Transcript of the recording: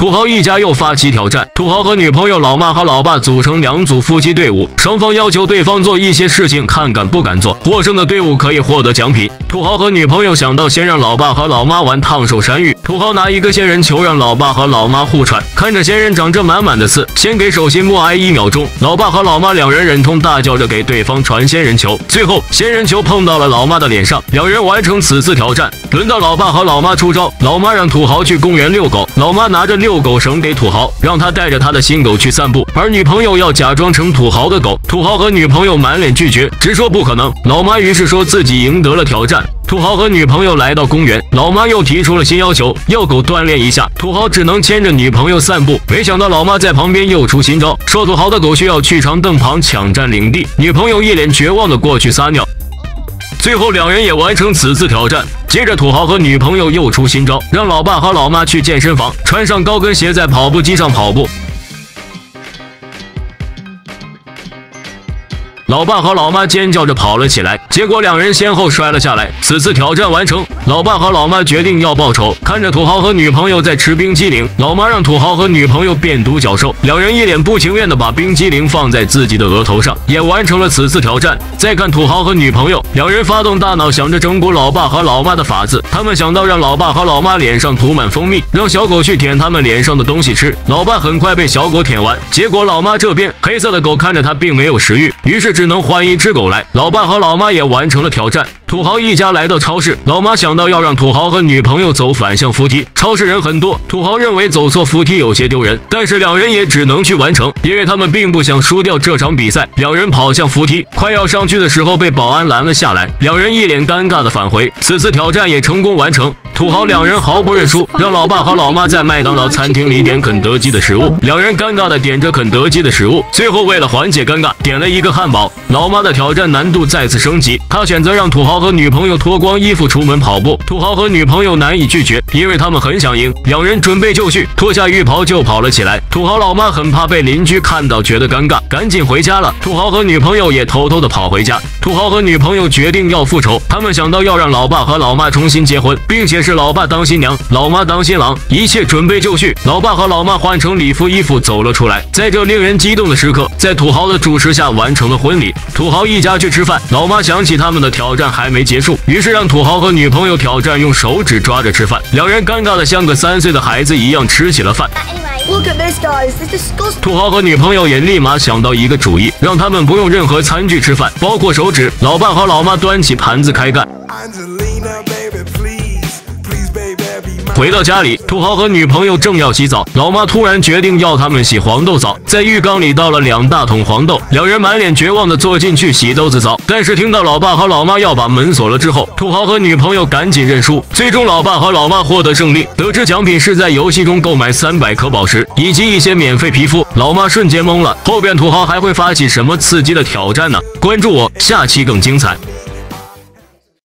土豪一家又发起挑战。土豪和女朋友老妈和老爸组成两组夫妻队伍，双方要求对方做一些事情，看敢不敢做。获胜的队伍可以获得奖品。土豪和女朋友想到先让老爸和老妈玩烫手山芋。土豪拿一个仙人球让老爸和老妈互传，看着仙人掌这满满的刺，先给手心默哀一秒钟。老爸和老妈两人忍痛大叫着给对方传仙人球，最后仙人球碰到了老妈的脸上，两人完成此次挑战。轮到老爸和老妈出招，老妈让土豪去公园遛狗，老妈拿着遛遛狗绳给土豪，让他带着他的新狗去散步，而女朋友要假装成土豪的狗。土豪和女朋友满脸拒绝，直说不可能。老妈于是说自己赢得了挑战。土豪和女朋友来到公园，老妈又提出了新要求，要狗锻炼一下。土豪只能牵着女朋友散步，没想到老妈在旁边又出新招，说土豪的狗需要去长凳旁抢占领地。女朋友一脸绝望的过去撒尿。最后两人也完成此次挑战。接着土豪和女朋友又出新招，让老爸和老妈去健身房，穿上高跟鞋在跑步机上跑步。老爸和老妈尖叫着跑了起来，结果两人先后摔了下来。此次挑战完成，老爸和老妈决定要报仇。看着土豪和女朋友在吃冰激凌，老妈让土豪和女朋友变独角兽，两人一脸不情愿的把冰激凌放在自己的额头上，也完成了此次挑战。再看土豪和女朋友，两人发动大脑想着整蛊老爸和老妈的法子，他们想到让老爸和老妈脸上涂满蜂蜜，让小狗去舔他们脸上的东西吃。老爸很快被小狗舔完，结果老妈这边黑色的狗看着他并没有食欲，于是。只能换一只狗来。老爸和老妈也完成了挑战。土豪一家来到超市，老妈想到要让土豪和女朋友走反向扶梯。超市人很多，土豪认为走错扶梯有些丢人，但是两人也只能去完成，因为他们并不想输掉这场比赛。两人跑向扶梯，快要上去的时候被保安拦了下来，两人一脸尴尬的返回。此次挑战也成功完成。土豪两人毫不认输，让老爸和老妈在麦当劳餐厅里点肯德基的食物。两人尴尬的点着肯德基的食物，最后为了缓解尴尬，点了一个汉堡。老妈的挑战难度再次升级，她选择让土豪和女朋友脱光衣服出门跑步。土豪和女朋友难以拒绝，因为他们很想赢。两人准备就绪，脱下浴袍就跑了起来。土豪老妈很怕被邻居看到，觉得尴尬，赶紧回家了。土豪和女朋友也偷偷的跑回家。土豪和女朋友决定要复仇，他们想到要让老爸和老妈重新结婚，并且是。老爸当新娘，老妈当新郎，一切准备就绪。老爸和老妈换成礼服衣服走了出来，在这令人激动的时刻，在土豪的主持下完成了婚礼。土豪一家去吃饭，老妈想起他们的挑战还没结束，于是让土豪和女朋友挑战用手指抓着吃饭。两人尴尬的像个三岁的孩子一样吃起了饭。土豪和女朋友也立马想到一个主意，让他们不用任何餐具吃饭，包括手指。老爸和老妈端起盘子开干。回到家里，土豪和女朋友正要洗澡，老妈突然决定要他们洗黄豆澡，在浴缸里倒了两大桶黄豆，两人满脸绝望的坐进去洗豆子澡。但是听到老爸和老妈要把门锁了之后，土豪和女朋友赶紧认输。最终，老爸和老妈获得胜利，得知奖品是在游戏中购买三百颗宝石以及一些免费皮肤，老妈瞬间懵了。后边土豪还会发起什么刺激的挑战呢？关注我，下期更精彩。